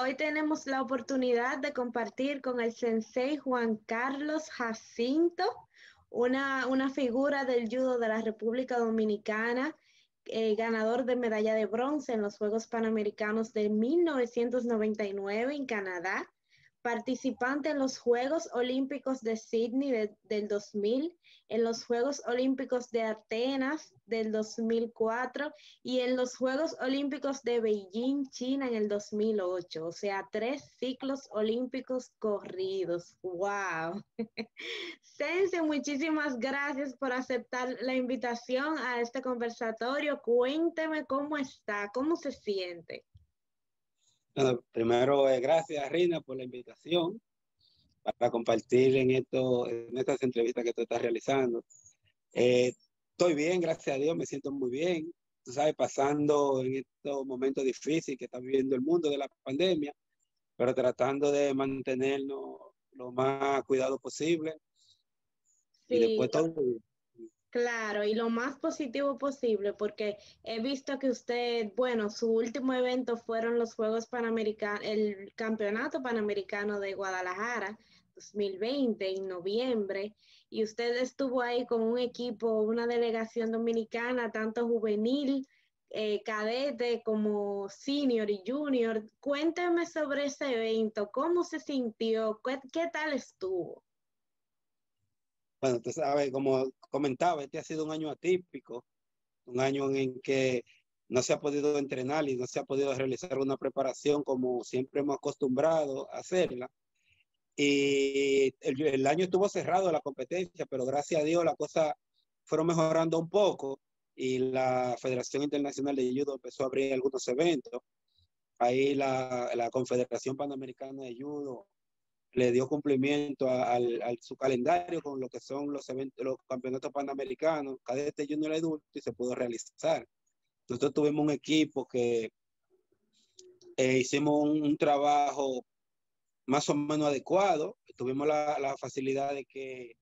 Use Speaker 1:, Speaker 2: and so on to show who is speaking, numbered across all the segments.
Speaker 1: hoy tenemos la oportunidad de compartir con el sensei Juan Carlos Jacinto, una, una figura del judo de la República Dominicana, eh, ganador de medalla de bronce en los Juegos Panamericanos de 1999 en Canadá, participante en los Juegos Olímpicos de Sydney del 2000, en los Juegos Olímpicos de Atenas del 2004 y en los Juegos Olímpicos de Beijing, China en el 2008. O sea, tres ciclos olímpicos corridos. ¡Wow! Sense, muchísimas gracias por aceptar la invitación a este conversatorio. Cuénteme cómo está, cómo se siente.
Speaker 2: Bueno, primero, eh, gracias, Rina, por la invitación para compartir en, esto, en estas entrevistas que tú estás realizando. Eh, estoy bien, gracias a Dios, me siento muy bien. Tú sabes, pasando en estos momentos difíciles que está viviendo el mundo de la pandemia, pero tratando de mantenernos lo más cuidado posible.
Speaker 1: Sí. Y después todo Claro, y lo más positivo posible, porque he visto que usted, bueno, su último evento fueron los Juegos Panamericanos, el Campeonato Panamericano de Guadalajara 2020, en noviembre, y usted estuvo ahí con un equipo, una delegación dominicana, tanto juvenil, eh, cadete como senior y junior. Cuénteme sobre ese evento, cómo se sintió, qué tal estuvo.
Speaker 2: Bueno, usted sabe, como comentaba, este ha sido un año atípico, un año en que no se ha podido entrenar y no se ha podido realizar una preparación como siempre hemos acostumbrado a hacerla. Y el, año estuvo cerrado la competencia, pero gracias a Dios la cosa fueron mejorando un poco y la Federación Internacional de Judo empezó a abrir algunos eventos. Ahí la, la Confederación Panamericana de Judo le dio cumplimiento a, su calendario con lo que son los eventos, los campeonatos panamericanos, cadete junior adulto y se pudo realizar. Nosotros tuvimos un equipo que eh, hicimos un, trabajo más o menos adecuado. Tuvimos la, la, facilidad de que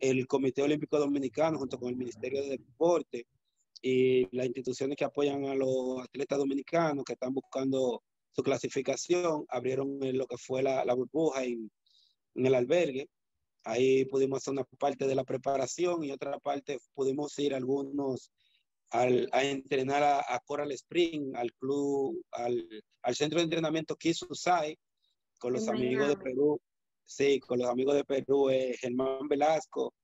Speaker 2: el Comité Olímpico Dominicano, junto con el Ministerio de Deporte y las instituciones que apoyan a los atletas dominicanos que están buscando su clasificación, abrieron lo que fue la, la burbuja en, en, el albergue. Ahí pudimos hacer una parte de la preparación y otra parte pudimos ir algunos al, a entrenar a, Coral Spring, al club, al, al centro de entrenamiento Kisusai, con los amigos de Perú. Sí, con los amigos de Perú, eh, Germán Velasco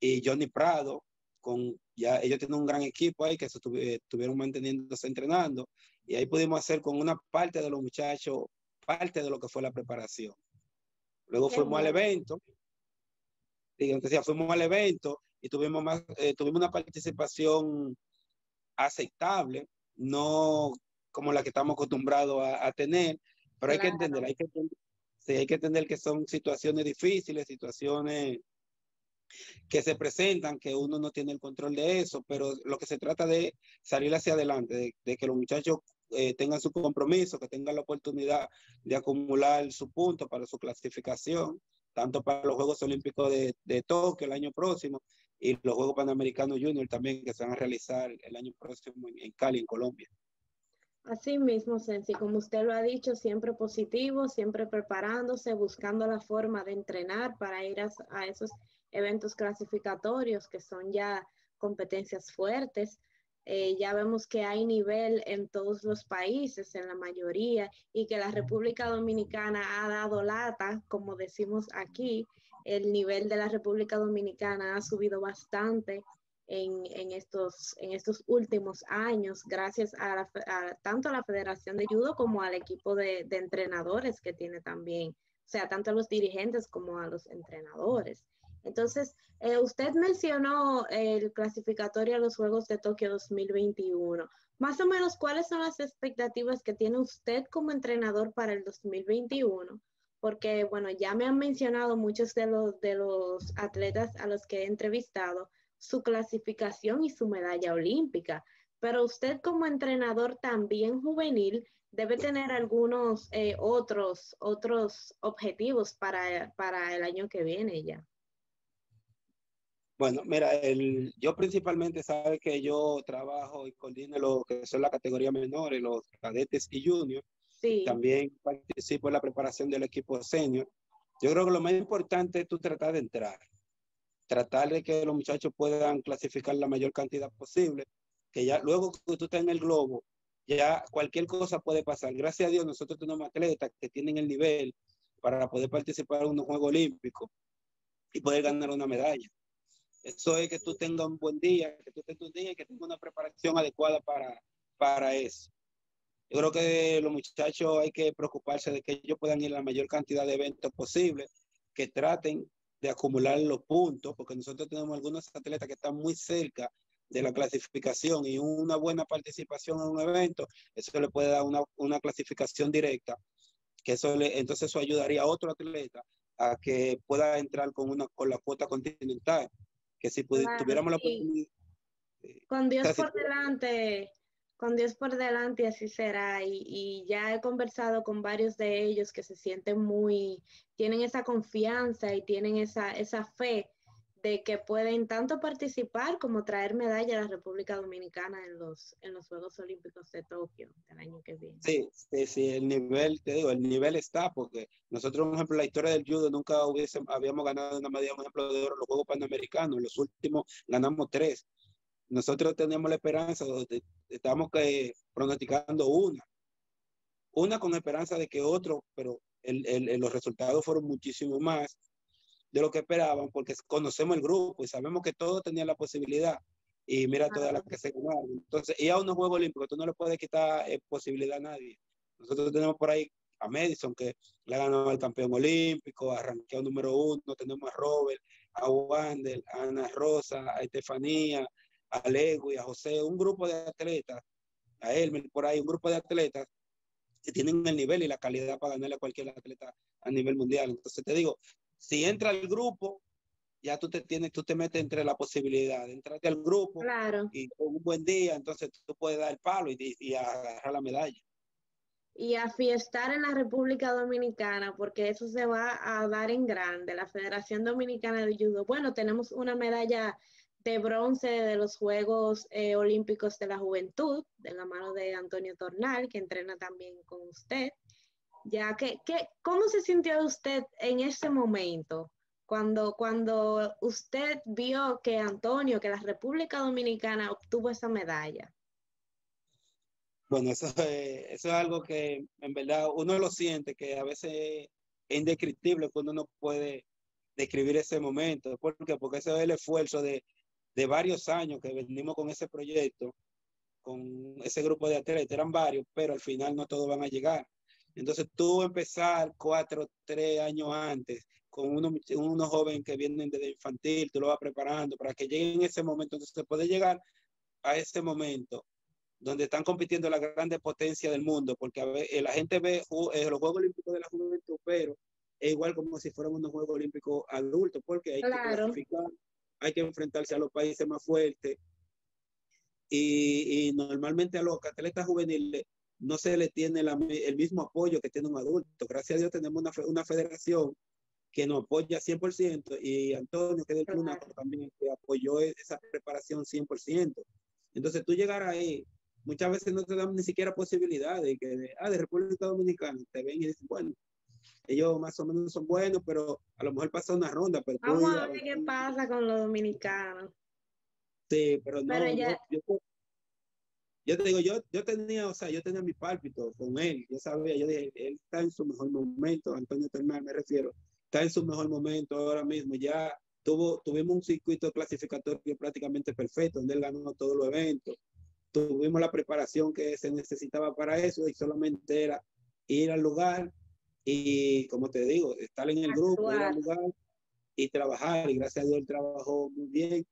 Speaker 2: y Johnny Prado, con ya ellos tienen un gran equipo ahí que se estuvieron manteniéndose entrenando y ahí pudimos hacer con una parte de los muchachos parte de lo que fue la preparación. Luego fuimos al evento, entonces fuimos al evento y tuvimos más, eh, tuvimos una participación aceptable, no como la que estamos acostumbrados a, tener, pero hay que entender, hay que, sí, hay que entender que son situaciones difíciles, situaciones que se presentan, que uno no tiene el control de eso, pero lo que se trata de salir hacia adelante, de, que los muchachos eh, tengan su compromiso, que tengan la oportunidad de acumular su punto para su clasificación, tanto para los Juegos Olímpicos de, Tokio el año próximo y los Juegos Panamericanos Junior también que se van a realizar el año próximo en, Cali, en Colombia.
Speaker 1: Así mismo, Sensi, como usted lo ha dicho, siempre positivo, siempre preparándose, buscando la forma de entrenar para ir a esos eventos clasificatorios que son ya competencias fuertes. Eh, ya vemos que hay nivel en todos los países, en la mayoría, y que la República Dominicana ha dado lata, como decimos aquí, el nivel de la República Dominicana ha subido bastante en, en estos, en estos últimos años, gracias a, tanto a la Federación de Judo como al equipo de, de entrenadores que tiene también, o sea, tanto a los dirigentes como a los entrenadores. Entonces, eh, usted mencionó el clasificatorio a los Juegos de Tokio 2021. Más o menos, ¿cuáles son las expectativas que tiene usted como entrenador para el 2021? Porque, bueno, ya me han mencionado muchos de los, de los atletas a los que he entrevistado su clasificación y su medalla olímpica, pero usted como entrenador también juvenil debe tener algunos eh, otros, otros objetivos para, para el año que viene ya.
Speaker 2: Bueno, mira, el, yo principalmente sabe que yo trabajo y coordino lo que son la categoría menores, los cadetes y juniors.
Speaker 1: Sí.
Speaker 2: También participo en la preparación del equipo senior. Yo creo que lo más importante es tú tratar de entrar, tratar de que los muchachos puedan clasificar la mayor cantidad posible, que ya luego que tú estés en el globo, ya cualquier cosa puede pasar. Gracias a Dios nosotros tenemos atletas que tienen el nivel para poder participar en un juego olímpico y poder ganar una medalla. Eso es que tú tengas un buen día, que tú tengas un día y que tengas una preparación adecuada para, para eso. Yo creo que los muchachos hay que preocuparse de que ellos puedan ir a la mayor cantidad de eventos posible, que traten de acumular los puntos, porque nosotros tenemos algunos atletas que están muy cerca de la clasificación y una buena participación en un evento, eso le puede dar una, una clasificación directa, que eso le, entonces eso ayudaría a otro atleta a que pueda entrar con una con la cuota continental, que si tuviéramos la oportunidad.
Speaker 1: Con Dios por delante, con Dios por delante así será. Y, y, ya he conversado con varios de ellos que se sienten muy, tienen esa confianza y tienen esa, esa fe de que pueden tanto participar como traer medalla a la República Dominicana en los, en los Juegos Olímpicos de Tokio el año que viene.
Speaker 2: Sí, sí, sí, el nivel, te digo, el nivel está, porque nosotros, por ejemplo, la historia del judo nunca hubiese, habíamos ganado una medalla, por ejemplo, de oro en los Juegos Panamericanos, los últimos ganamos tres. Nosotros teníamos la esperanza, estábamos que, pronosticando una, una con esperanza de que otro, pero el, el, los resultados fueron muchísimo más de lo que esperaban, porque conocemos el grupo y sabemos que todos tenían la posibilidad. Y mira todas las que se ganaron. Entonces, y a unos Juegos Olímpicos, tú no le puedes quitar eh, posibilidad a nadie. Nosotros tenemos por ahí a Madison, que le ha ganado al campeón olímpico, arranqueó número uno, tenemos a Robert, a Wander, a Ana Rosa, a Estefanía, a Legui, a José, un grupo de atletas, a Elmer, por ahí, un grupo de atletas que tienen el nivel y la calidad para ganarle a cualquier atleta a nivel mundial. Entonces te digo, si entra al grupo, ya tú te tienes, tú te metes entre la posibilidad de entrarte al grupo
Speaker 1: claro.
Speaker 2: y con un buen día, entonces tú puedes dar el palo y, y agarrar la medalla.
Speaker 1: Y a fiestar en la República Dominicana, porque eso se va a dar en grande. La Federación Dominicana de Judo. Bueno, tenemos una medalla de bronce de los Juegos eh, Olímpicos de la Juventud, de la mano de Antonio Tornal, que entrena también con usted. Ya que, que, ¿cómo se sintió usted en ese momento? Cuando, cuando usted vio que Antonio, que la República Dominicana obtuvo esa medalla.
Speaker 2: Bueno, eso, eso es algo que en verdad uno lo siente, que a veces es indescriptible cuando uno puede describir ese momento. ¿Por qué? Porque ese es el esfuerzo de, de varios años que venimos con ese proyecto, con ese grupo de atletas, eran varios, pero al final no todos van a llegar. Entonces tú empezar cuatro, tres años antes con unos, unos jóvenes que vienen desde infantil, tú lo vas preparando para que lleguen en ese momento. Entonces se puede llegar a ese momento donde están compitiendo las grandes potencias del mundo, porque a eh, la gente ve eh, los Juegos Olímpicos de la Juventud, pero es igual como si fueran unos Juegos Olímpicos adultos, porque hay
Speaker 1: claro.
Speaker 2: que clasificar, hay que enfrentarse a los países más fuertes. Y, y normalmente a los atletas juveniles no se le tiene la, el mismo apoyo que tiene un adulto. Gracias a Dios tenemos una, una federación que nos apoya 100% y Antonio, que es del Club también que apoyó esa preparación 100%. Entonces tú llegar ahí, muchas veces no te dan ni siquiera posibilidad de que, de, ah, de República Dominicana, te ven y dicen, bueno, ellos más o menos son buenos, pero a lo mejor pasa una ronda. Pero
Speaker 1: Vamos a ver qué pasa con los dominicanos.
Speaker 2: Sí, pero no,
Speaker 1: Pero ya-
Speaker 2: no, yo, yo te digo, yo, yo tenía, o sea, yo tenía mi pálpito con él, yo sabía, yo dije, él está en su mejor momento, Antonio Termal me refiero, está en su mejor momento ahora mismo, ya tuvo, tuvimos un circuito clasificatorio prácticamente perfecto, donde él ganó todos los eventos, tuvimos la preparación que se necesitaba para eso y solamente era ir al lugar y, como te digo, estar en el grupo, ir al lugar y trabajar, y gracias a Dios él trabajó muy bien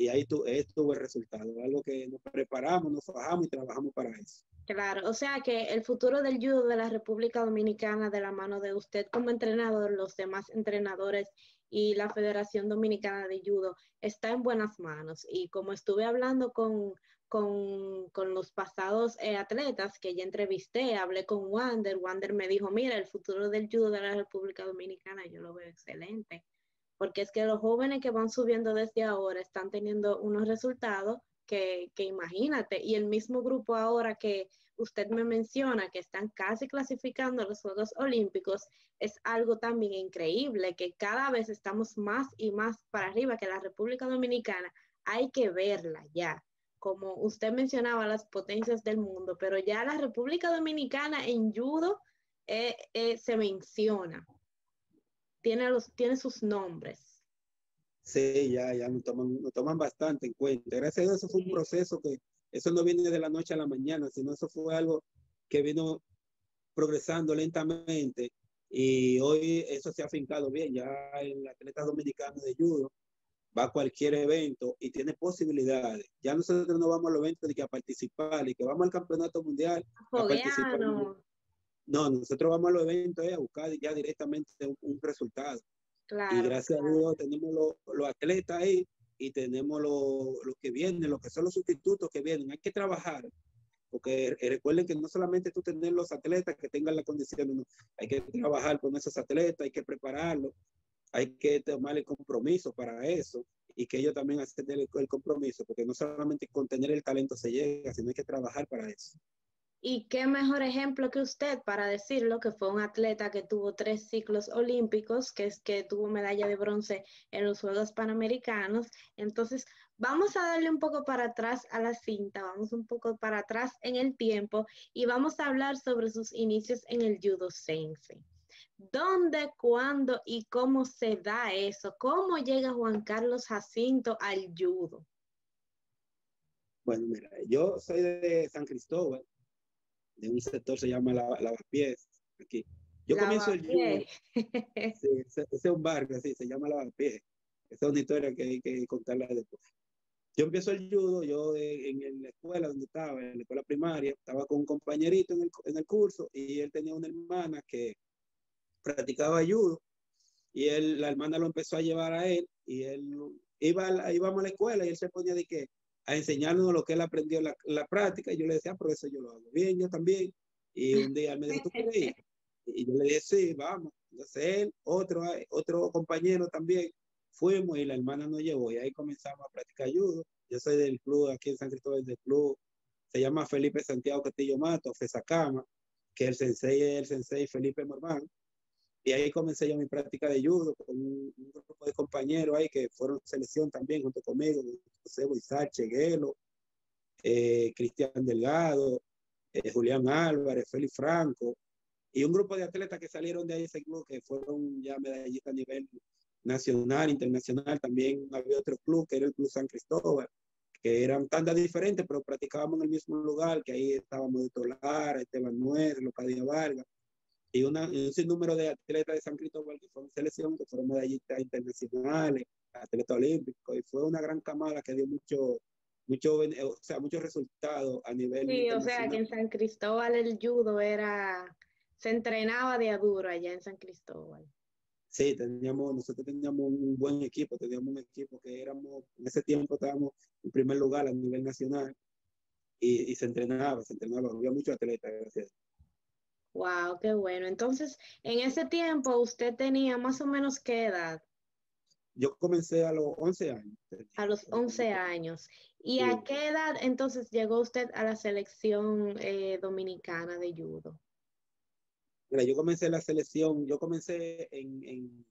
Speaker 2: y ahí tu, estuvo el resultado, algo que nos preparamos, nos fajamos y trabajamos para eso.
Speaker 1: Claro, o sea que el futuro del judo de la República Dominicana de la mano de usted como entrenador, los demás entrenadores y la Federación Dominicana de Judo está en buenas manos. Y como estuve hablando con, con, con los pasados eh, atletas que ya entrevisté, hablé con Wander, Wander me dijo, mira, el futuro del judo de la República Dominicana yo lo veo excelente, porque es que los jóvenes que van subiendo desde ahora están teniendo unos resultados que, que imagínate, y el mismo grupo ahora que usted me menciona que están casi clasificando los Juegos Olímpicos, es algo también increíble, que cada vez estamos más y más para arriba, que la República Dominicana hay que verla ya. Como usted mencionaba, las potencias del mundo, pero ya la República Dominicana en judo eh, eh, se menciona, tiene, los, tiene sus nombres.
Speaker 2: Sí, ya, ya nos toman, nos toman bastante en cuenta. Gracias a Dios, eso fue un proceso que eso no viene de la noche a la mañana, sino eso fue algo que vino progresando lentamente y hoy eso se ha fincado bien. Ya el atleta dominicano de judo va a cualquier evento y tiene posibilidades. Ya nosotros no vamos a los eventos de que a participar y que vamos al campeonato mundial a participar. No, nosotros vamos a los eventos eh, a buscar ya directamente un, resultado. y gracias a Dios tenemos los atletas ahí y tenemos los que vienen, los que son los sustitutos que vienen. Hay que trabajar, porque recuerden que no solamente tú tener los atletas que tengan la condición, hay que trabajar con esos atletas, hay que prepararlos, hay que tomar el compromiso para eso y que ellos también hacen el, el compromiso, porque no solamente con tener el talento se llega, sino hay que trabajar para eso.
Speaker 1: Y qué mejor ejemplo que usted para decirlo, que fue un atleta que tuvo tres ciclos olímpicos, que es que tuvo medalla de bronce en los Juegos Panamericanos. Entonces, vamos a darle un poco para atrás a la cinta, vamos un poco para atrás en el tiempo y vamos a hablar sobre sus inicios en el judo sensei. ¿Dónde, cuándo y cómo se da eso? ¿Cómo llega Juan Carlos Jacinto al judo?
Speaker 2: Bueno, mira, yo soy de San Cristóbal, de un sector se llama Lavapiés, aquí. Yo comienzo el judo. Sí, ese, es un barrio así, se llama Lavapiés. Esa es una historia que hay que contarla después. Yo empiezo el judo, yo en, la escuela donde estaba, en la escuela primaria, estaba con un compañerito en el, en el curso y él tenía una hermana que practicaba judo y él, la hermana lo empezó a llevar a él y él iba, íbamos a la escuela y él se ponía de que a enseñarnos lo que él aprendió en la, práctica. Y yo le decía, por eso yo lo hago bien, yo también. Y un día me dijo, ¿tú quieres ir? Y yo le dije, sí, vamos. Entonces él, otro, otro compañero también, fuimos y la hermana nos llevó y ahí comenzamos a practicar judo. Yo soy del club aquí en San Cristóbal del club, se llama Felipe Santiago Castillo Mato, Fesacama, que el sensei es el sensei Felipe Mormán. Y ahí comencé yo mi práctica de judo con un, grupo de compañeros ahí que fueron selección también junto conmigo, José Boizar, Cheguelo, eh, Cristian Delgado, eh, Julián Álvarez, Félix Franco, y un grupo de atletas que salieron de ahí ese club que fueron ya medallistas a nivel nacional, internacional. También había otro club que era el Club San Cristóbal, que eran tantas diferentes, pero practicábamos en el mismo lugar, que ahí estábamos de Tolar, Esteban Nuez, Locadia Vargas, y, una, un sinnúmero de atletas de San Cristóbal que fueron selección, que fueron medallistas internacionales, atletas olímpicos, y fue una gran camada que dio mucho, mucho, o sea, muchos resultados a nivel.
Speaker 1: Sí, o sea, que en San Cristóbal el judo era, se entrenaba de a duro allá en San Cristóbal.
Speaker 2: Sí, teníamos, nosotros teníamos un buen equipo, teníamos un equipo que éramos, en ese tiempo estábamos en primer lugar a nivel nacional y, y se entrenaba, se entrenaba, había muchos atletas, gracias.
Speaker 1: Wow, qué bueno. Entonces, en ese tiempo, ¿usted tenía más o menos qué edad?
Speaker 2: Yo comencé a los 11 años.
Speaker 1: A los 11 años. ¿Y a qué edad entonces llegó usted a la selección eh, dominicana de judo?
Speaker 2: Mira, yo comencé la selección, yo comencé en,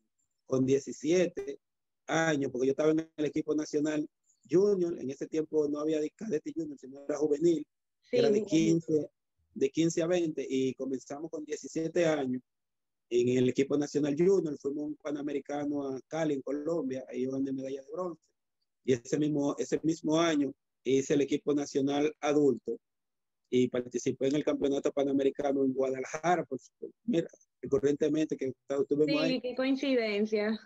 Speaker 2: con 17 años, porque yo estaba en el equipo nacional junior, en ese tiempo no había cadete junior, sino era juvenil, era de 15, de 15 a 20 y comenzamos con 17 años en el equipo nacional junior, fuimos un panamericano a Cali, en Colombia, ahí gané medalla de bronce. Y ese mismo, ese mismo año hice el equipo nacional adulto y participé en el campeonato panamericano en Guadalajara. Pues, mira, recurrentemente que
Speaker 1: estuvimos sí, qué coincidencia.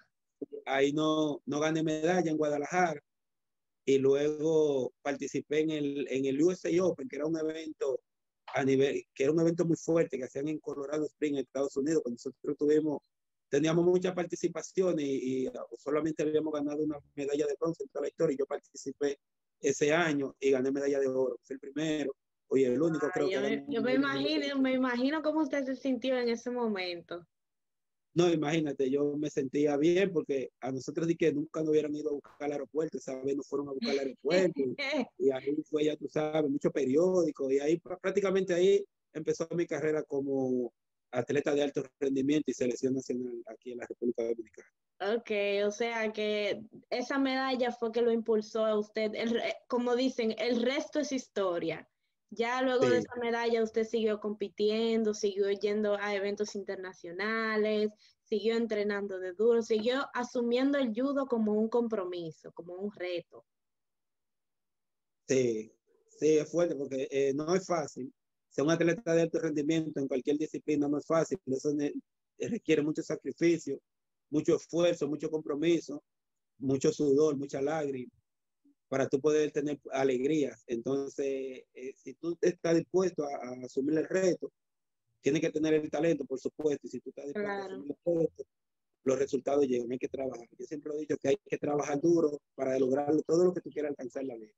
Speaker 2: Ahí no, no gané medalla en Guadalajara y luego participé en el, en el USA Open, que era un evento a nivel, que era un evento muy fuerte que hacían en Colorado Springs, en Estados Unidos, cuando nosotros tuvimos, teníamos mucha participación y, solamente habíamos ganado una medalla de bronce en toda la historia. Y yo participé ese año y gané medalla de oro, fue el primero, oye, el único creo
Speaker 1: yo
Speaker 2: que...
Speaker 1: yo me imagino, me imagino cómo usted se sintió en ese momento.
Speaker 2: No, imagínate, yo me sentía bien porque a nosotros di que nunca nos hubieran ido a buscar al aeropuerto, ¿sabes? Nos fueron a buscar al aeropuerto y ahí fue, ya tú sabes, mucho periódico y ahí prácticamente ahí empezó mi carrera como atleta de alto rendimiento y selección nacional aquí en la República Dominicana.
Speaker 1: Ok, o sea que esa medalla fue que lo impulsó a usted. como dicen, el resto es historia. Ya luego de esa medalla usted siguió compitiendo, siguió yendo a eventos internacionales, siguió entrenando de duro, siguió asumiendo el judo como un compromiso, como un reto.
Speaker 2: Sí, sí, es fuerte porque eh, no es fácil. Ser un atleta de alto rendimiento en cualquier disciplina no es fácil, eso requiere mucho sacrificio, mucho esfuerzo, mucho compromiso, mucho sudor, mucha lágrima para tú poder tener alegría. Entonces, eh, si tú estás dispuesto a, asumir el reto, tienes que tener el talento, por supuesto, y si tú estás dispuesto a asumir el reto, los resultados llegan, hay que trabajar. Yo siempre he dicho que hay que trabajar duro para lograr todo lo que tú quieras alcanzar en la vida.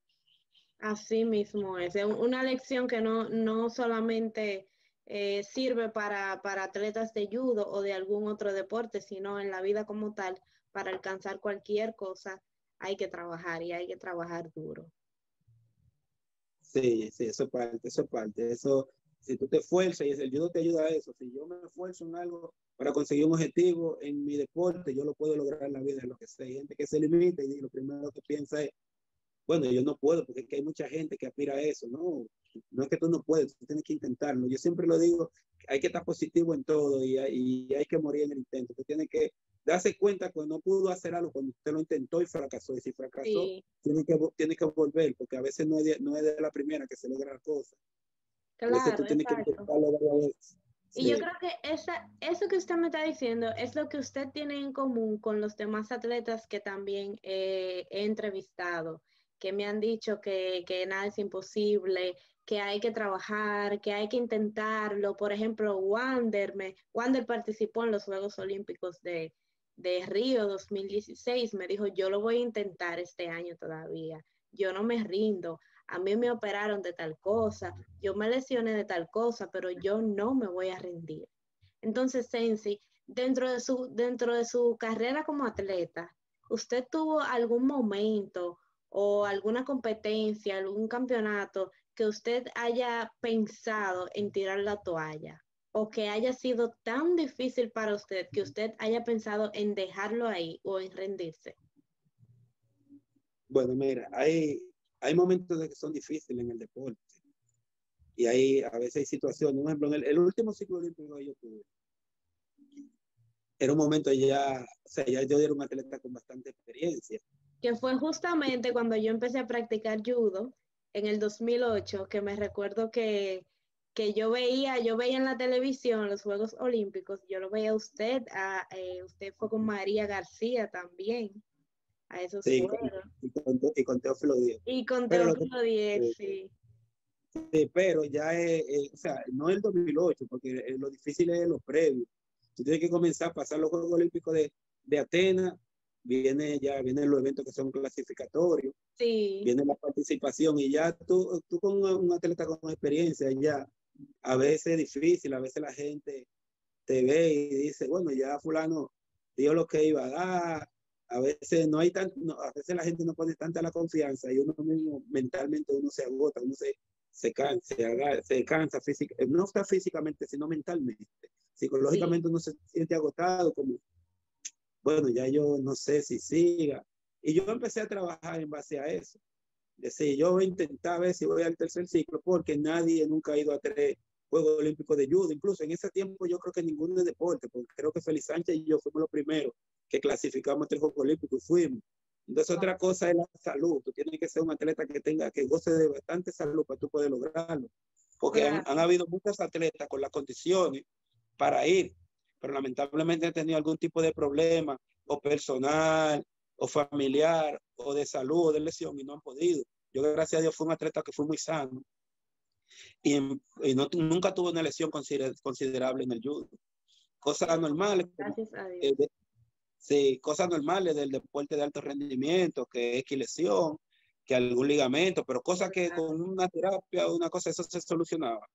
Speaker 1: Así mismo es, una lección que no, no solamente eh, sirve para, para atletas de judo o de algún otro deporte, sino en la vida como tal, para alcanzar cualquier cosa hay que trabajar y hay que trabajar duro.
Speaker 2: Sí, sí, eso es parte, eso es parte. Eso, si tú te esfuerzas y el judo te ayuda a eso, si yo me esfuerzo en algo para conseguir un objetivo en mi deporte, yo lo puedo lograr en la vida, en lo que sea. Hay gente que se limita y lo primero que piensa es, bueno, yo no puedo, porque hay mucha gente que aspira a eso. No, no es que tú no puedes, tú tienes que intentarlo. Yo siempre lo digo, hay que estar positivo en todo y, y hay que morir en el intento. Tú tienes que darse cuenta cuando no pudo hacer algo, cuando usted lo intentó y fracasó. Y si fracasó, tiene, que, tiene que volver, porque a veces no es, de, no es de la primera que se logra la cosa.
Speaker 1: Claro, Y yo creo que esa, eso que usted me está diciendo es lo que usted tiene en común con los demás atletas que también he entrevistado, que me han dicho que, que nada es imposible, que hay que trabajar, que hay que intentarlo. Por ejemplo, Wander, me, Wander participó en los Juegos Olímpicos de, de Río 2016, me dijo, yo lo voy a intentar este año todavía, yo no me rindo, a mí me operaron de tal cosa, yo me lesioné de tal cosa, pero yo no me voy a rendir. Entonces, Sensi, dentro de su, dentro de su carrera como atleta, ¿usted tuvo algún momento o alguna competencia, algún campeonato que usted haya pensado en tirar la toalla? O que haya sido tan difícil para usted que usted haya pensado en dejarlo ahí o en rendirse?
Speaker 2: Bueno, mira, hay, hay momentos de que son difíciles en el deporte. Y hay, a veces hay situaciones, por ejemplo, en el, último ciclo olímpico que yo tuve, era un momento ya, o sea, ya yo era un atleta con bastante experiencia.
Speaker 1: Que fue justamente cuando yo empecé a practicar judo en el 2008, que me recuerdo que que yo veía, yo veía en la televisión los Juegos Olímpicos, yo lo veía a usted, a, eh, usted fue con María García también, a esos
Speaker 2: juegos. y, con, y, con, Teófilo Díez.
Speaker 1: Y con Teófilo Díez, sí.
Speaker 2: sí. pero ya es, o sea, no el 2008, porque lo difícil es lo previo. Tú tienes que comenzar a pasar los Juegos Olímpicos de, de Atenas, viene ya vienen los eventos que son clasificatorios,
Speaker 1: sí.
Speaker 2: viene la participación y ya tú, tú con un atleta con experiencia ya a veces es difícil, a veces la gente te ve y dice, bueno, ya fulano dio lo que iba a dar, a veces no hay tan, a veces la gente no pone tanta la confianza y uno mismo mentalmente uno se agota, uno se, se cansa, se, cansa física, no está físicamente, sino mentalmente. Psicológicamente uno se siente agotado, como, bueno, ya yo no sé si siga. Y yo empecé a trabajar en base a eso decir, yo voy a ver si voy al tercer ciclo, porque nadie nunca ha ido a tres Juegos Olímpicos de Judo. Incluso en ese tiempo yo creo que ninguno de deporte, porque creo que Félix Sánchez y yo fuimos los primeros que clasificamos a tres Juegos Olímpicos y fuimos. Entonces otra cosa es la salud. Tú tienes que ser un atleta que tenga, que goce de bastante salud para tú poder lograrlo. Porque han, han, habido muchos atletas con las condiciones para ir, pero lamentablemente han tenido algún tipo de problema o personal o familiar o de salud o de lesión y no han podido. Yo, gracias a Dios, fui un atleta que fue muy sano y, y no, nunca tuve una lesión considerable en el judo. Cosas normales.
Speaker 1: Gracias a Dios. Eh,
Speaker 2: sí, cosas normales del deporte de alto rendimiento, que es que lesión, que algún ligamento, pero cosas que con una terapia o una cosa, eso se solucionaba.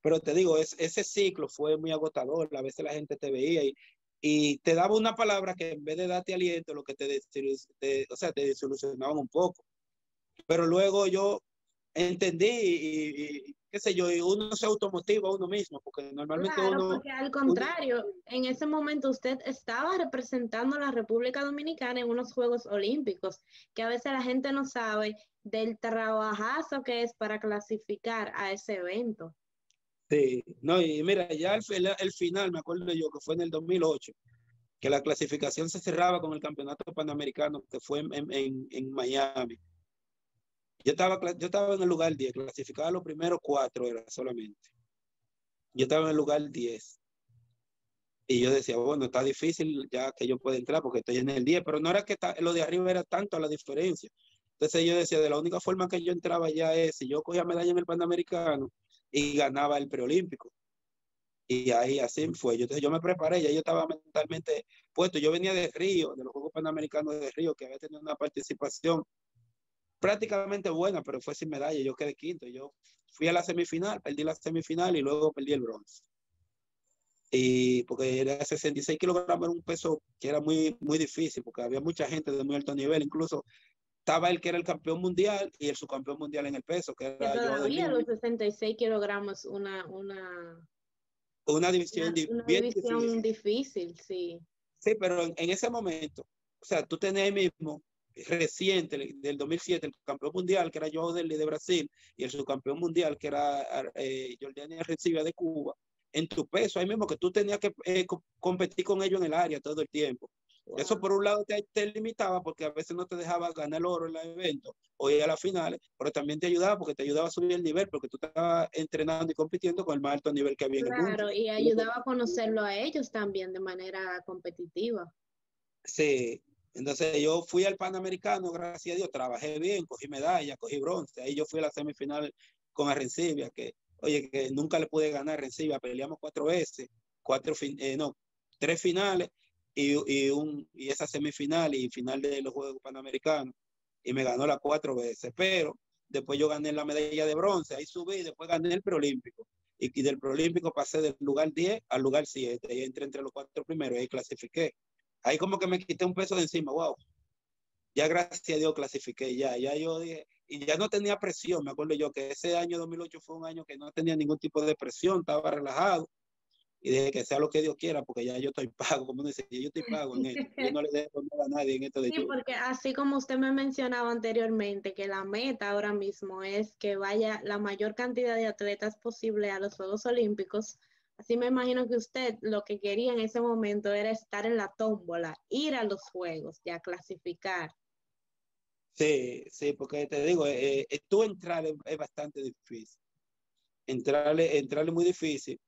Speaker 2: Pero te digo, es, ese ciclo fue muy agotador. A veces la gente te veía y y te daba una palabra que en vez de darte aliento, lo que te, te o sea, te desilusionaban un poco. Pero luego yo entendí y, qué sé yo, y uno se automotiva a uno mismo, porque normalmente
Speaker 1: claro,
Speaker 2: uno...
Speaker 1: Porque al contrario, en ese momento usted estaba representando a la República Dominicana en unos Juegos Olímpicos, que a veces la gente no sabe del trabajazo que es para clasificar a ese evento.
Speaker 2: Sí, no, y mira, ya el, final, me acuerdo yo, que fue en el 2008, que la clasificación se cerraba con el campeonato panamericano que fue en, en, en Miami. Yo estaba, yo estaba en el lugar 10, clasificaba los primeros cuatro era solamente. Yo estaba en el lugar 10. Y yo decía, bueno, está difícil ya que yo pueda entrar porque estoy en el 10, pero no era que lo de arriba era tanto la diferencia. Entonces yo decía, de la única forma que yo entraba ya es si yo cogía medalla en el Panamericano y ganaba el preolímpico. Y ahí así fue. Yo, entonces yo me preparé, ya yo estaba mentalmente puesto. Yo venía de Río, de los Juegos Panamericanos de Río, que había tenido una participación prácticamente buena, pero fue sin medalla. Yo quedé quinto. Yo fui a la semifinal, perdí la semifinal y luego perdí el bronce. Y porque era 66 kilogramos, era un peso que era muy, muy difícil, porque había mucha gente de muy alto nivel, incluso estaba el que era el campeón mundial y el subcampeón mundial en el peso, que era
Speaker 1: todavía los 66 kilogramos una, una,
Speaker 2: una división,
Speaker 1: una, división difícil. sí.
Speaker 2: Sí, pero en, ese momento, o sea, tú tenías ahí mismo reciente del 2007 el campeón mundial que era Joe de Brasil y el subcampeón mundial que era eh, Jordania Recibia de Cuba en tu peso ahí mismo que tú tenías que eh, competir con ellos en el área todo el tiempo eso por un lado te, limitaba porque a veces no te dejaba ganar el oro en el evento o ir a las finales, pero también te ayudaba porque te ayudaba a subir el nivel porque tú estabas entrenando y compitiendo con el más alto nivel que había
Speaker 1: en
Speaker 2: el mundo.
Speaker 1: Claro, y ayudaba a conocerlo a ellos también de manera competitiva.
Speaker 2: Sí, entonces yo fui al Panamericano, gracias a Dios, trabajé bien, cogí medalla, cogí bronce, ahí yo fui a la semifinal con Arrencibia, que oye, que nunca le pude ganar a Arrencibia, peleamos cuatro veces, cuatro, eh, no, tres finales y, un, y esa semifinal y final de los Juegos Panamericanos y me ganó las cuatro veces, pero después yo gané la medalla de bronce, ahí subí y después gané el preolímpico. Y, y del preolímpico pasé del lugar 10 al lugar 7 y entré entre los cuatro primeros y ahí clasifiqué. Ahí como que me quité un peso de encima, wow. Ya gracias a Dios clasifiqué, ya, ya yo dije, y ya no tenía presión, me acuerdo yo que ese año 2008 fue un año que no tenía ningún tipo de presión, estaba relajado, y de que sea lo que Dios quiera, porque ya yo estoy pago, como dice, yo estoy pago en esto, yo no le dejo nada a nadie en esto de
Speaker 1: Sí, porque así como usted me mencionaba anteriormente, que la meta ahora mismo es que vaya la mayor cantidad de atletas posible a los Juegos Olímpicos, así me imagino que usted lo que quería en ese momento era estar en la tómbola, ir a los Juegos, ya clasificar.
Speaker 2: Sí, sí, porque te digo, eh, eh tú entrar es, es, bastante difícil. Entrarle, entrarle muy difícil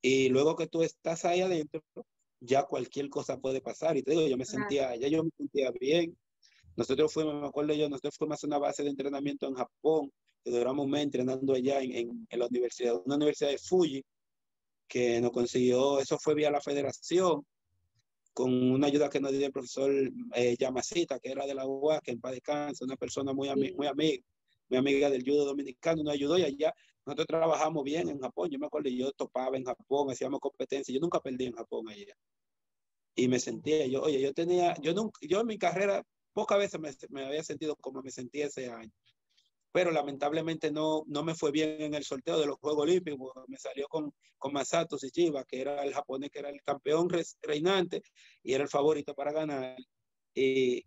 Speaker 2: y luego que tú estás ahí adentro, ya cualquier cosa puede pasar. Y te digo, yo me sentía, ya yo me sentía bien. Nosotros fuimos, me acuerdo yo, nosotros fuimos a una base de entrenamiento en Japón, que duramos un mes entrenando allá en, en, la universidad, una universidad de Fuji, que nos consiguió, eso fue vía la federación, con una ayuda que nos dio el profesor eh, Yamasita, que era de la UA, que en paz descansa, una persona muy, muy amiga, muy amiga del judo dominicano, nos ayudó y allá nosotros trabajamos bien en Japón. Yo me acuerdo, yo topaba en Japón, hacíamos competencia. Yo nunca perdí en Japón allá. Y me sentía, yo, oye, yo tenía, yo nunca, yo en mi carrera pocas veces me, me, había sentido como me sentí ese año. Pero lamentablemente no, no me fue bien en el sorteo de los Juegos Olímpicos. Me salió con, con Masato Shichiba, que era el japonés, que era el campeón reinante y era el favorito para ganar. Y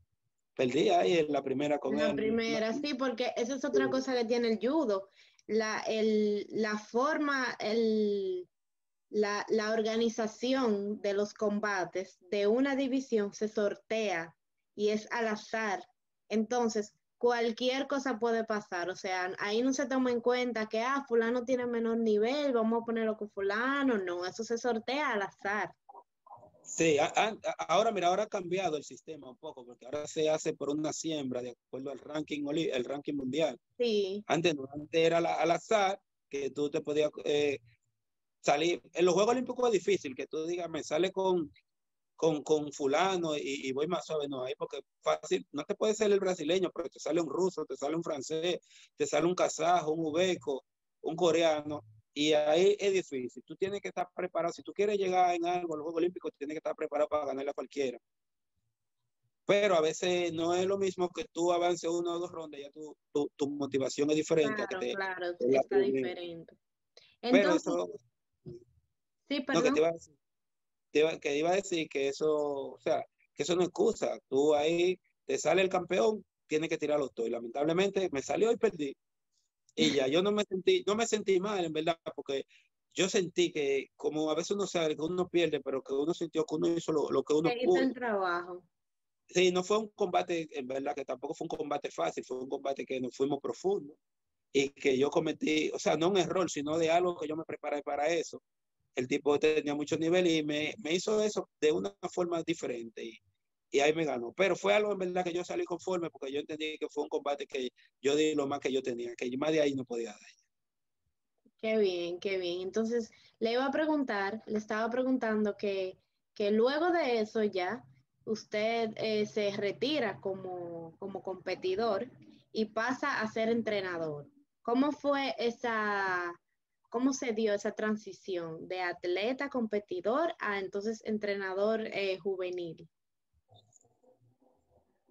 Speaker 2: perdí ahí en la primera con
Speaker 1: la él. La primera, sí, porque esa es otra cosa que tiene el judo la, el, la forma, el, la, la, organización de los combates de una división se sortea y es al azar. Entonces, cualquier cosa puede pasar. O sea, ahí no se toma en cuenta que, ah, fulano tiene menor nivel, vamos a ponerlo con fulano. No, eso se sortea al azar.
Speaker 2: Sí, ahora mira, ahora ha cambiado el sistema un poco, porque ahora se hace por una siembra de acuerdo al ranking, el ranking mundial.
Speaker 1: Sí.
Speaker 2: Antes, antes era al azar, que tú te podías eh, salir. En los Juegos Olímpicos es difícil que tú digas, me sale con, con, con fulano y, y, voy más suave. No, ahí porque fácil, no te puede ser el brasileño, pero te sale un ruso, te sale un francés, te sale un kazajo, un ubeco, un coreano Y ahí es difícil. Tú tienes que estar preparado. Si tú quieres llegar en algo a los Juegos Olímpicos, tienes que estar preparado para ganarle a cualquiera. Pero a veces no es lo mismo que tú avances uno o dos rondas, ya tu, tu, motivación es diferente.
Speaker 1: Claro, claro, está diferente. Entonces, Pero eso, sí, perdón.
Speaker 2: que, te iba a decir, que iba a decir que eso, o sea, que eso no es excusa. Tú ahí te sale el campeón, tienes que tirarlo todo. Y lamentablemente me salió y perdí. Y ya yo no me sentí, no me sentí mal, en verdad, porque yo sentí que como a veces uno sabe que uno pierde, pero que uno sintió que uno hizo lo, que uno
Speaker 1: pudo. el trabajo.
Speaker 2: Sí, no fue un combate, en verdad, que tampoco fue un combate fácil, fue un combate que nos fuimos profundo y que yo cometí, o sea, no un error, sino de algo que yo me preparé para eso. El tipo tenía mucho nivel y me, me hizo eso de una forma diferente. Y, y ahí me ganó. Pero fue algo en verdad que yo salí conforme porque yo entendí que fue un combate que yo di lo más que yo tenía, que más de ahí no podía dar.
Speaker 1: Qué bien, qué bien. Entonces, le iba a preguntar, le estaba preguntando que, que luego de eso ya usted eh, se retira como, como competidor y pasa a ser entrenador. ¿Cómo fue esa, cómo se dio esa transición de atleta competidor a entonces entrenador eh, juvenil?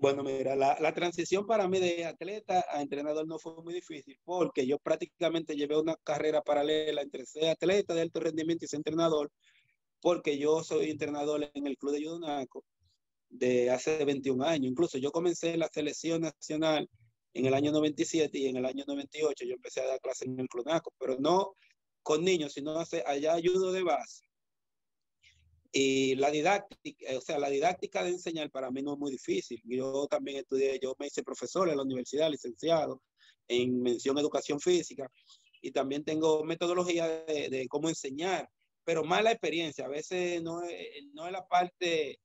Speaker 2: Bueno, mira, la, transición para mí de atleta a entrenador no fue muy difícil porque yo prácticamente llevé una carrera paralela entre ser atleta de alto rendimiento y ser entrenador porque yo soy entrenador en el club de Yudonaco de hace 21 años. Incluso yo comencé la selección nacional en el año 97 y en el año 98 yo empecé a dar clases en el club Naco, pero no con niños, sino allá ayudo de base. Y la didáctica, o sea, la didáctica de enseñar para mí no es muy difícil. Yo también estudié, yo me hice profesor en la universidad, licenciado en mención educación física, y también tengo metodología de, cómo enseñar, pero más la experiencia. A veces no es, no es la parte,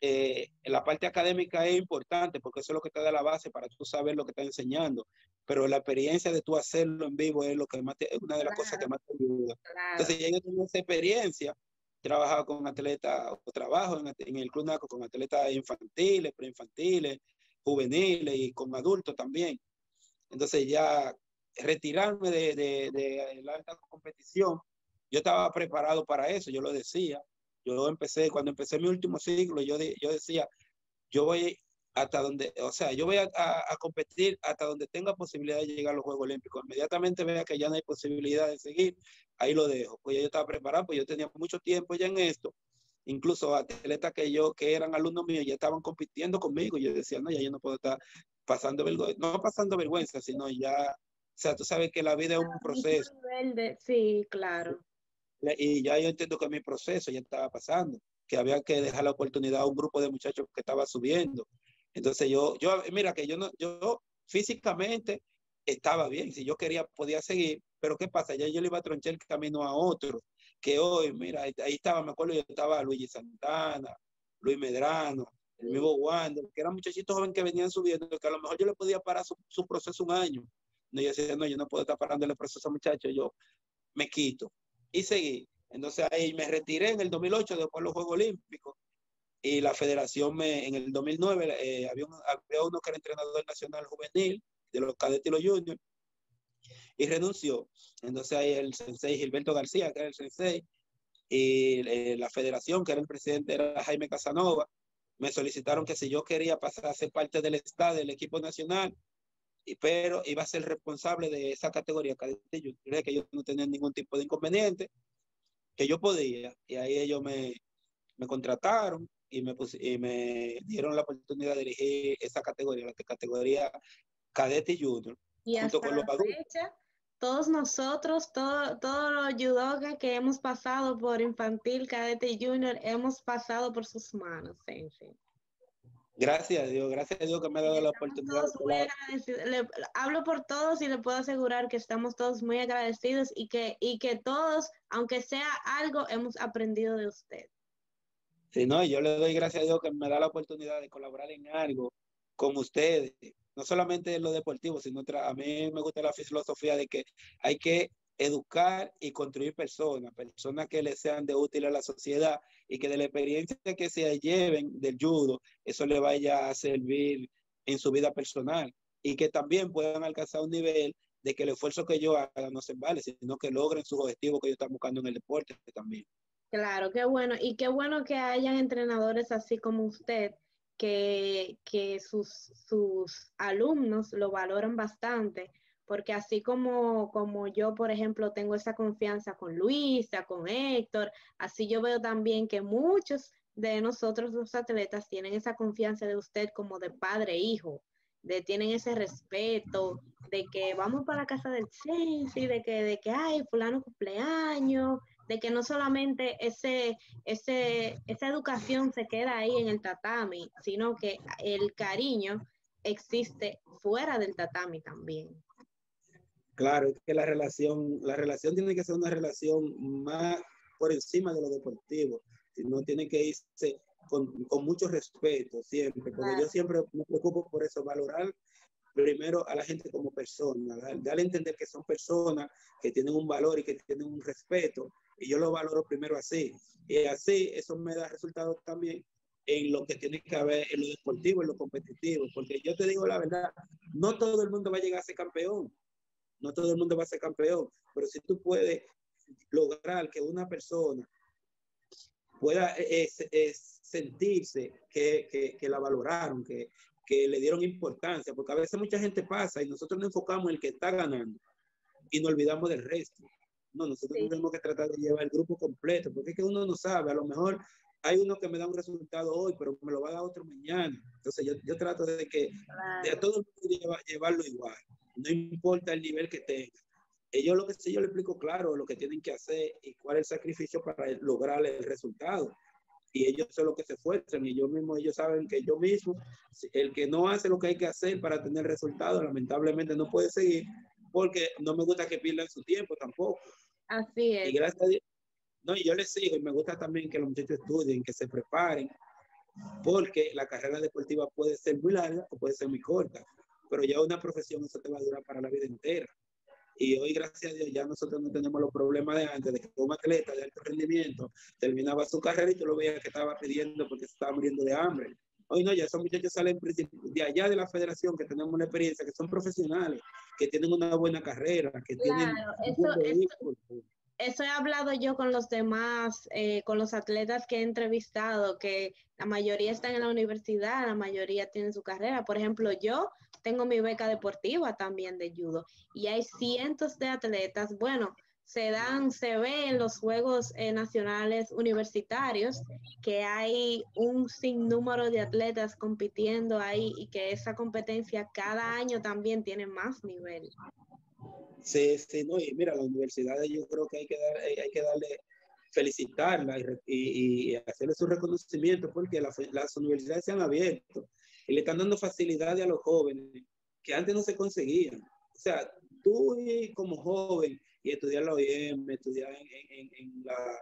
Speaker 2: eh, la parte académica es importante porque eso es lo que te da la base para tú saber lo que estás enseñando, pero la experiencia de tú hacerlo en vivo es lo que más es una de las cosas que más te ayuda. Entonces, ya yo tengo esa experiencia trabajado con atletas, o trabajo en, el Club NACO con atletas infantiles, preinfantiles, juveniles y con adultos también. Entonces ya retirarme de, de, la competición, yo estaba preparado para eso, yo lo decía. Yo empecé, cuando empecé mi último ciclo, yo, yo decía, yo voy hasta donde, o sea, yo voy a, a, competir hasta donde tenga posibilidad de llegar a los Juegos Olímpicos. Inmediatamente vea que ya no hay posibilidad de seguir, ahí lo dejo. Pues yo estaba preparado, pues yo tenía mucho tiempo ya en esto. Incluso atletas que yo, que eran alumnos míos, ya estaban compitiendo conmigo. Yo decía, no, ya yo no puedo estar pasando vergüenza, no pasando vergüenza, sino ya, o sea, tú sabes que la vida es un proceso.
Speaker 1: Sí, claro.
Speaker 2: Y ya yo entiendo que mi proceso ya estaba pasando, que había que dejar la oportunidad a un grupo de muchachos que estaba subiendo. Entonces yo, yo, mira que yo no, yo físicamente estaba bien, si yo quería podía seguir, pero ¿qué pasa? Ya yo le iba a tronchar el camino a otro, que hoy, mira, ahí, estaba, me acuerdo, yo estaba Luigi Santana, Luis Medrano, el mismo Wander, que eran muchachitos jóvenes que venían subiendo, que a lo mejor yo le podía parar su, su proceso un año. No, yo decía, no, yo no puedo estar parando el proceso a muchachos, yo me quito. Y seguí. Entonces ahí me retiré en el 2008 después de los Juegos Olímpicos y la federación me, en el 2009 eh, había, había, uno que era entrenador nacional juvenil de los cadetes y los juniors y renunció. Entonces ahí el sensei Gilberto García, que era el sensei, y eh, la federación, que era el presidente, era Jaime Casanova, me solicitaron que si yo quería pasar a ser parte del estado del equipo nacional, y, pero iba a ser responsable de esa categoría cadete. Creía que yo no tenía ningún tipo de inconveniente, que yo podía, y ahí ellos me, me contrataron y me, y me dieron la oportunidad de dirigir esa categoría, la categoría cadete junior.
Speaker 1: Y hasta la fecha, todos nosotros, todo, todos los judokas que hemos pasado por infantil, cadete y junior, hemos pasado por sus manos,
Speaker 2: Gracias a Dios, gracias a Dios que me ha dado la oportunidad.
Speaker 1: Le, hablo por todos y le puedo asegurar que estamos todos muy agradecidos y que, y que todos, aunque sea algo, hemos aprendido de usted.
Speaker 2: Sí, no, yo le doy gracias a Dios que me da la oportunidad de colaborar en algo con ustedes, no solamente en lo deportivo, sino a mí me gusta la filosofía de que hay que educar y construir personas, personas que les sean de útil a la sociedad y que de la experiencia que se lleven del judo, eso le vaya a servir en su vida personal y que también puedan alcanzar un nivel de que el esfuerzo que yo haga no se vale, sino que logren sus objetivos que ellos están buscando en el deporte también.
Speaker 1: Claro, qué bueno. Y qué bueno que hayan entrenadores así como usted, que, que sus, sus alumnos lo valoran bastante, porque así como, como yo, por ejemplo, tengo esa confianza con Luisa, con Héctor, así yo veo también que muchos de nosotros los atletas tienen esa confianza de usted como de padre e hijo, de tienen ese respeto, de que vamos para la casa del Sensi, de que, de que hay fulano cumpleaños, de que no solamente ese, ese, esa educación se queda ahí en el tatami, sino que el cariño existe fuera del tatami también.
Speaker 2: Claro, es que la relación, la relación tiene que ser una relación más por encima de lo deportivo, no tiene que irse con, con mucho respeto siempre, porque yo siempre me preocupo por eso, valorar primero a la gente como persona, darle a entender que son personas que tienen un valor y que tienen un respeto, y yo lo valoro primero así. Y así eso me da resultados también en lo que tiene que haber en lo deportivo, en lo competitivo, porque yo te digo la verdad, no todo el mundo va a llegar a ser campeón, no todo el mundo va a ser campeón, pero si tú puedes lograr que una persona pueda sentirse que, que, que, la valoraron, que, que le dieron importancia, porque a veces mucha gente pasa y nosotros nos enfocamos en el que está ganando y nos olvidamos del resto. No, nosotros tenemos que tratar de llevar el grupo completo, porque es que uno no sabe, a lo mejor hay uno que me da un resultado hoy, pero me lo va a dar otro mañana. Entonces yo, yo trato de que de a todo el mundo llevarlo igual, no importa el nivel que tenga. Ellos lo que sí yo le explico claro lo que tienen que hacer y cuál es el sacrificio para lograr el resultado y ellos son los que se esfuerzan y ellos mismos, ellos saben que yo mismo, el que no hace lo que hay que hacer para tener resultados, lamentablemente no puede seguir porque no me gusta que pierdan su tiempo tampoco.
Speaker 1: Así es.
Speaker 2: Y gracias a Dios, no, y yo les sigo y me gusta también que los muchachos estudien, que se preparen, porque la carrera deportiva puede ser muy larga o puede ser muy corta, pero ya una profesión eso te va a durar para la vida entera. Y hoy, gracias a Dios, ya nosotros no tenemos los problemas de antes, de que un atleta de alto rendimiento terminaba su carrera y tú lo veías que estaba pidiendo porque se estaba muriendo de hambre. Hoy no, ya esos muchachos salen de allá de la federación, que tenemos una experiencia, que son profesionales, que tienen una buena carrera, que tienen...
Speaker 1: Eso, eso, he hablado yo con los demás, eh, con los atletas que he entrevistado, que la mayoría están en la universidad, la mayoría tienen su carrera. Por ejemplo, yo tengo mi beca deportiva también de judo y hay cientos de atletas, bueno, se dan, se ve en los Juegos eh, Nacionales Universitarios que hay un sinnúmero de atletas compitiendo ahí y que esa competencia cada año también tiene más nivel.
Speaker 2: Sí, sí, no, y mira, las universidades yo creo que hay que, dar, hay que darle, felicitarla y, y, hacerle su reconocimiento porque las universidades se han abierto y le están dando facilidades a los jóvenes que antes no se conseguían. O sea, tú como joven y estudiar la OIM, estudiar en, en, la,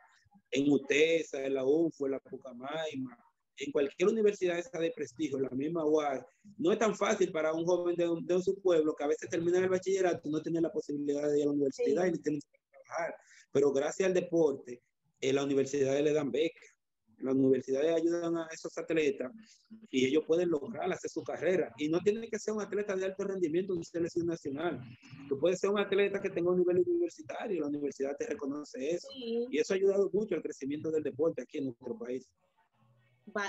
Speaker 2: en UTESA, en la UFO, en la Pucamaima, en cualquier universidad esa de prestigio, la misma UAR, no es tan fácil para un joven de, un, de su pueblo que a veces termina el bachillerato no tiene la posibilidad de ir a la universidad y tiene que trabajar. Pero gracias al deporte, en la universidad le dan becas las universidades ayudan a esos atletas y ellos pueden lograr hacer su carrera. Y no tiene que ser un atleta de alto rendimiento en selección nacional. Tú puedes ser un atleta que tenga un nivel universitario, la universidad te reconoce eso. Y eso ha ayudado mucho al crecimiento del deporte aquí en nuestro país.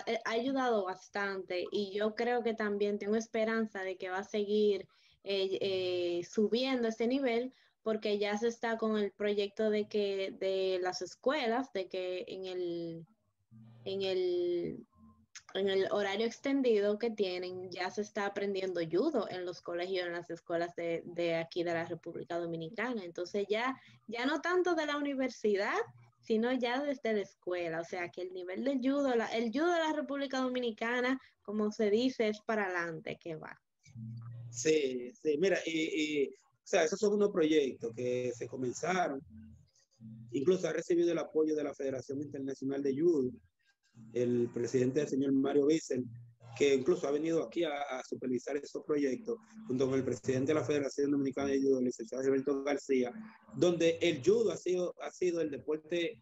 Speaker 1: Eh, ha ayudado bastante y yo creo que también tengo esperanza de que va a seguir eh, eh, subiendo ese nivel porque ya se está con el proyecto de que de las escuelas, de que en el en el, en el horario extendido que tienen, ya se está aprendiendo judo en los colegios, en las escuelas de, de, aquí de la República Dominicana. Entonces ya, ya no tanto de la universidad, sino ya desde la escuela. O sea que el nivel de judo, el judo de la República Dominicana, como se dice, es para adelante que va.
Speaker 2: Sí, sí, mira, y, y o sea, esos son unos proyectos que se comenzaron. Incluso ha recibido el apoyo de la Federación Internacional de Judo el presidente, el señor Mario Vicen, que incluso ha venido aquí a, supervisar esos proyectos, junto con el presidente de la Federación Dominicana de Judo, el licenciado Gilberto García, donde el judo ha sido, ha sido el deporte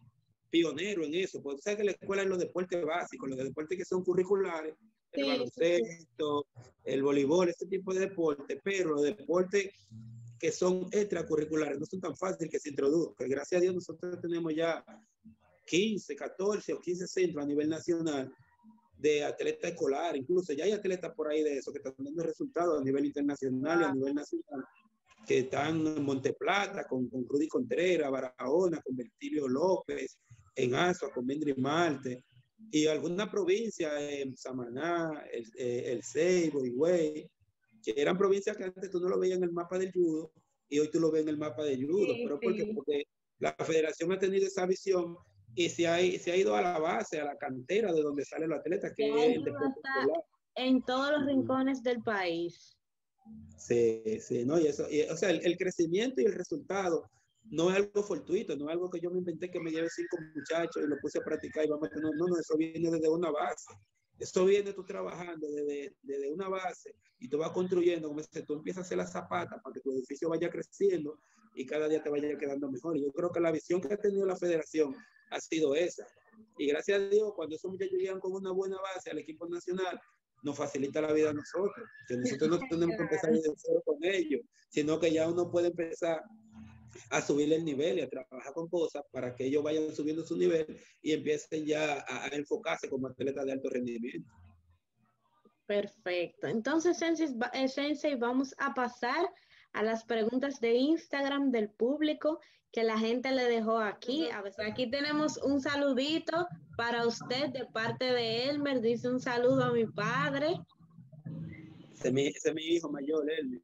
Speaker 2: pionero en eso, porque sabes que la escuela es los deportes básicos, los deportes que son curriculares, el baloncesto, el voleibol, ese tipo de deporte, pero los deportes que son extracurriculares, no son tan fáciles que se introduzcan. Gracias a Dios nosotros tenemos ya 15, 14 o 15 centros a nivel nacional de atleta escolar, incluso ya hay atletas por ahí de eso que están dando resultados a nivel internacional y a ah. nivel nacional, que están en Monteplata con, con Rudy Contreras, Barahona, con Bertilio López, en Asua, con Mendri Marte, y alguna provincia, en Samaná, el, eh, el Ceibo, Higüey, que eran provincias que antes tú no lo veías en el mapa del judo y hoy tú lo ves en el mapa del judo, pero porque, porque la federación ha tenido esa visión y se ha, se ha ido a la base, a la cantera de donde salen los atletas, que es
Speaker 1: en todos los rincones del país.
Speaker 2: Sí, sí, no, y eso, o sea, el, crecimiento y el resultado no es algo fortuito, no es algo que yo me inventé que me lleve cinco muchachos y lo puse a practicar y vamos a tener, no, no, eso viene desde una base. Eso viene tú trabajando desde, desde una base y tú vas construyendo, como dices, tú empiezas a hacer la zapata para que tu edificio vaya creciendo y cada día te vaya quedando mejor. Y yo creo que la visión que ha tenido la federación ha sido esa. Y gracias a Dios, cuando esos muchachos llegan con una buena base al equipo nacional, nos facilita la vida a nosotros. Que nosotros no tenemos que empezar de cero con ellos, sino que ya uno puede empezar a subir el nivel y a trabajar con cosas para que ellos vayan subiendo su nivel y empiecen ya a, enfocarse como atletas de alto rendimiento.
Speaker 1: Perfecto. Entonces, Sensei, vamos a pasar a las preguntas de Instagram del público que la gente le dejó aquí. A aquí tenemos un saludito para usted de parte de Elmer. Dice un saludo a mi padre.
Speaker 2: Ese es mi, hijo mayor, Elmer.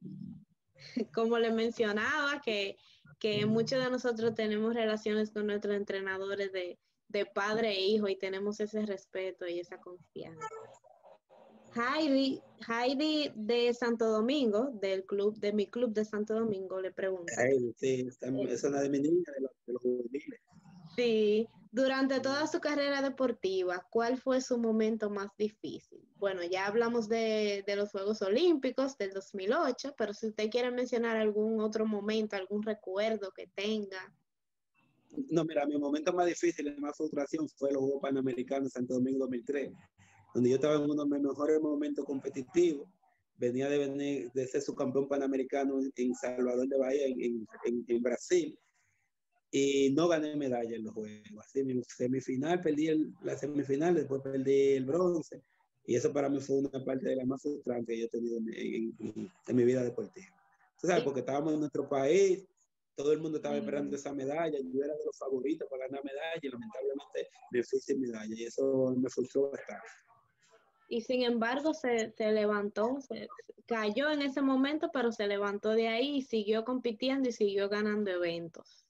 Speaker 1: Como le mencionaba, que, que muchos de nosotros tenemos relaciones con nuestros entrenadores de, de padre e hijo y tenemos ese respeto y esa confianza. Heidi, Heidi de Santo Domingo, del club, de mi club de Santo Domingo, le pregunta.
Speaker 2: sí, es una de mis niñas, de los, juveniles.
Speaker 1: Sí, durante toda su carrera deportiva, ¿cuál fue su momento más difícil? Bueno, ya hablamos de, de, los Juegos Olímpicos del 2008, pero si usted quiere mencionar algún otro momento, algún recuerdo que tenga.
Speaker 2: No, mira, mi momento más difícil más frustración fue los Juegos Panamericanos Santo Domingo 2003 donde yo estaba en uno de mis mejores momentos competitivos. Venía de venir de ser subcampeón panamericano en Salvador de Bahía, en, en, Brasil, y no gané medalla en los juegos. Así, mi semifinal, perdí el, la semifinal, después perdí el bronce, y eso para mí fue una parte de la más frustrante que yo he tenido en, mi vida deportiva. ¿Sabes? Porque estábamos en nuestro país, todo el mundo estaba esperando esa medalla, yo era de los favoritos para ganar medalla y lamentablemente me fui sin medalla y eso me frustró bastante
Speaker 1: y sin embargo se, levantó, se, cayó en ese momento, pero se levantó de ahí y siguió compitiendo y siguió ganando eventos.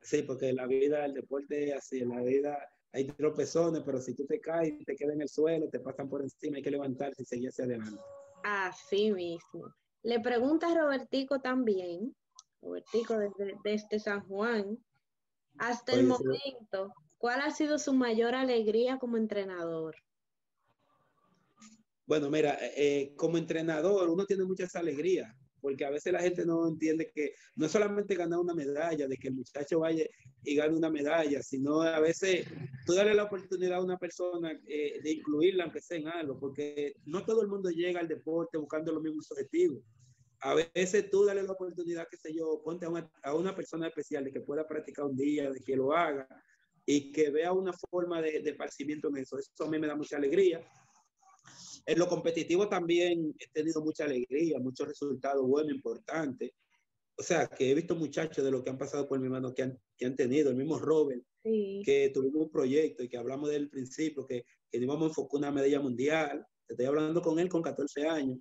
Speaker 2: Sí, porque la vida, el deporte es así, en la vida hay tropezones, pero si tú te caes, te quedas en el suelo, te pasan por encima, hay que levantarse y seguir hacia adelante.
Speaker 1: Así mismo. Le pregunta a Robertico también, Robertico desde, desde San Juan, hasta el momento, ¿cuál ha sido su mayor alegría como entrenador?
Speaker 2: Bueno, mira, eh, como entrenador uno tiene muchas alegrías, porque a veces la gente no entiende que no es solamente ganar una medalla, de que el muchacho vaya y gane una medalla, sino a veces tú darle la oportunidad a una persona eh, de incluirla aunque sea en algo, porque no todo el mundo llega al deporte buscando los mismos objetivos. A veces tú dale la oportunidad, qué sé yo, ponte a una, persona especial de que pueda practicar un día, de que lo haga y que vea una forma de, de en eso. Eso a mí me da mucha alegría en lo competitivo también he tenido mucha alegría, muchos resultados buenos, importantes. O sea, que he visto muchachos de lo que han pasado por mi mano que han, que han tenido, el mismo Robert, que tuvimos un proyecto y que hablamos del principio, que, que íbamos a enfocar una medalla mundial. Estoy hablando con él con 14 años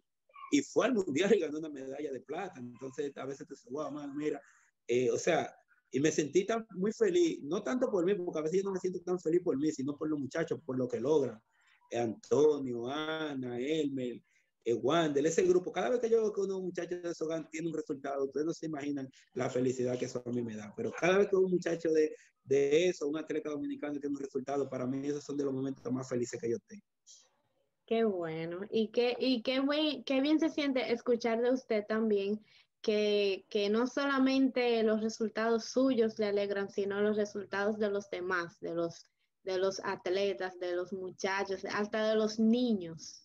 Speaker 2: y fue al mundial y ganó una medalla de plata. Entonces, a veces te dices, wow, man, mira, eh, o sea, y me sentí tan muy feliz, no tanto por mí, porque a veces yo no me siento tan feliz por mí, sino por los muchachos, por lo que logran. Antonio, Ana, Elmer, Wandel, ese grupo, cada vez que yo veo que uno muchacho de Sogan tiene un resultado, ustedes no se imaginan la felicidad que eso a mí me da, pero cada vez que un muchacho de, de eso, un atleta dominicano tiene un resultado, para mí esos son de los momentos más felices que yo tengo.
Speaker 1: Qué bueno, y qué, y qué, qué bien se siente escuchar de usted también que, que, no solamente los resultados suyos le alegran, sino los resultados de los demás, de los de los atletas, de los muchachos, hasta de los niños.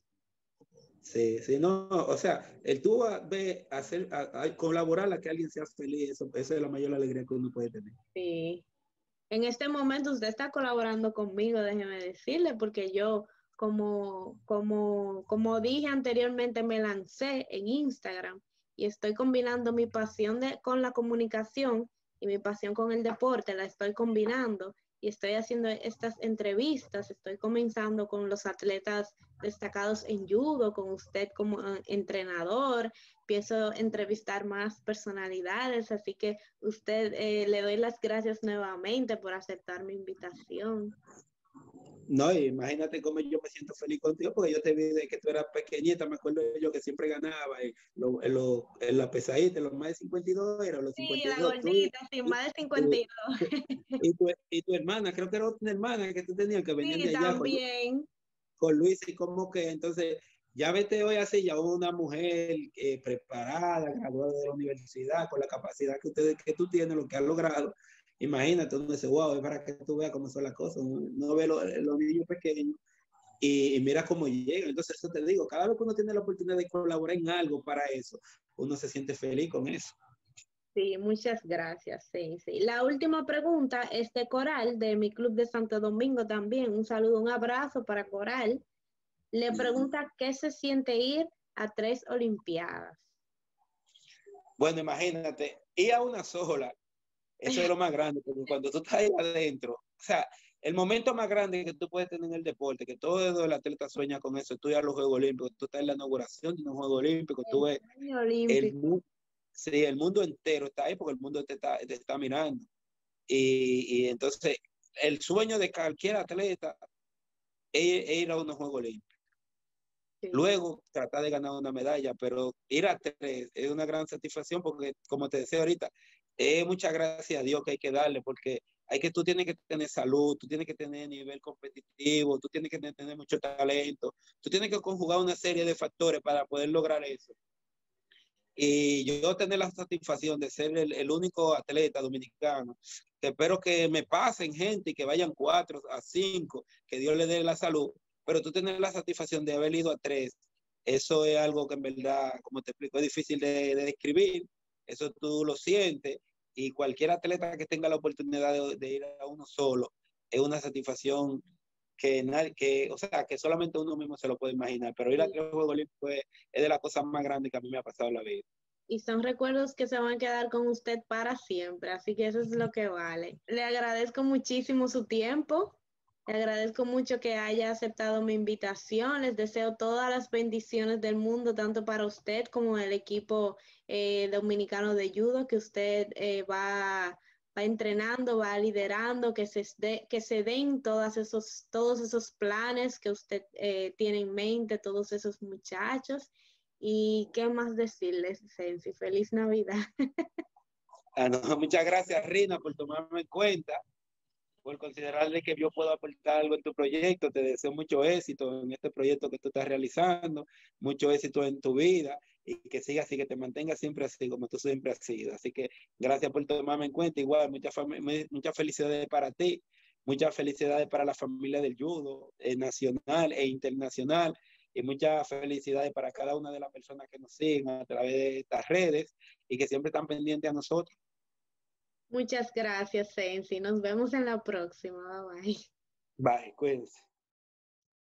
Speaker 2: Sí, sí, no, o sea, el tú ve hacer, a, colaborar a que alguien sea feliz, eso, esa es la mayor alegría que uno puede tener.
Speaker 1: Sí. En este momento usted está colaborando conmigo, déjeme decirle, porque yo, como, como, como dije anteriormente, me lancé en Instagram y estoy combinando mi pasión de, con la comunicación y mi pasión con el deporte, la estoy combinando y estoy haciendo estas entrevistas, estoy comenzando con los atletas destacados en judo, con usted como ah, entrenador, a entrevistar más personalidades, así que usted eh, le doy las gracias nuevamente por aceptar mi invitación.
Speaker 2: No, imagínate cómo yo me siento feliz contigo, porque yo te vi de que tú eras pequeñita, me acuerdo yo que siempre ganaba en, en, la pesadita, los más de 52 era los 52.
Speaker 1: Sí, la gordita, sí, más de 52.
Speaker 2: Y tu, y tu hermana, creo que era otra hermana que tú tenías que venía de allá.
Speaker 1: también.
Speaker 2: Con, Luis, y como que entonces, ya vete hoy así, ya una mujer eh, preparada, graduada de la universidad, con la capacidad que, ustedes, que tú tienes, lo que has logrado, Imagínate, uno dice, wow, es para que tú veas cómo son las cosas. No ve los, niños pequeños y, mira cómo llegan. Entonces, eso te digo, cada vez que uno tiene la oportunidad de colaborar en algo para eso, uno se siente feliz con eso.
Speaker 1: Sí, muchas gracias. Sí, sí. La última pregunta es de Coral, de mi club de Santo Domingo también. Un saludo, un abrazo para Coral. Le pregunta qué se siente ir a tres Olimpiadas.
Speaker 2: Bueno, imagínate, ir a una sola eso es lo más grande, porque cuando tú estás ahí adentro, o sea, el momento más grande que tú puedes tener en el deporte, que todo el atleta sueña con eso, tú ya los Juegos Olímpicos, tú estás en la inauguración de los Juegos Olímpicos, tú ves el, mundo, sí, el mundo entero está ahí porque el mundo te está, te está mirando. Y, y, entonces, el sueño de cualquier atleta es, ir a unos Juegos Olímpicos. Luego tratar de ganar una medalla, pero ir a tres es una gran satisfacción porque, como te decía ahorita, eh, muchas gracias a Dios que hay que darle, porque hay que, tú tienes que tener salud, tú tienes que tener nivel competitivo, tú tienes que tener mucho talento, tú tienes que conjugar una serie de factores para poder lograr eso. Y yo tener la satisfacción de ser el, único atleta dominicano, que espero que me pasen gente y que vayan cuatro a cinco, que Dios le dé la salud, pero tú tener la satisfacción de haber ido a tres, eso es algo que en verdad, como te explico, es difícil de describir, eso tú lo sientes y cualquier atleta que tenga la oportunidad de, ir a uno solo es una satisfacción que, que, o sea, que solamente uno mismo se lo puede imaginar, pero ir a los Juegos Olímpicos es, de las cosas más grandes que a mí me ha pasado en la vida.
Speaker 1: Y son recuerdos que se van a quedar con usted para siempre, así que eso es lo que vale. Le agradezco muchísimo su tiempo, le agradezco mucho que haya aceptado mi invitación. Les deseo todas las bendiciones del mundo, tanto para usted como el equipo eh, dominicano de judo que usted eh, va, va, entrenando, va liderando, que se, que se den todos esos, todos esos planes que usted eh, tiene en mente, todos esos muchachos. Y qué más decirles, Sensi, feliz Navidad.
Speaker 2: Ah, muchas gracias, Rina, por tomarme en cuenta por considerarle que yo puedo aportar algo en tu proyecto. Te deseo mucho éxito en este proyecto que tú estás realizando, mucho éxito en tu vida y que sigas así, que te mantengas siempre así como tú siempre has sido. Así que gracias por tomarme en cuenta. Igual, muchas muchas felicidades para ti, muchas felicidades para la familia del judo eh, nacional e internacional y muchas felicidades para cada una de las personas que nos siguen a través de estas redes y que siempre están pendientes a nosotros.
Speaker 1: Muchas gracias, Sensi. Nos vemos en la próxima. Bye bye.
Speaker 2: Bye, cuídense.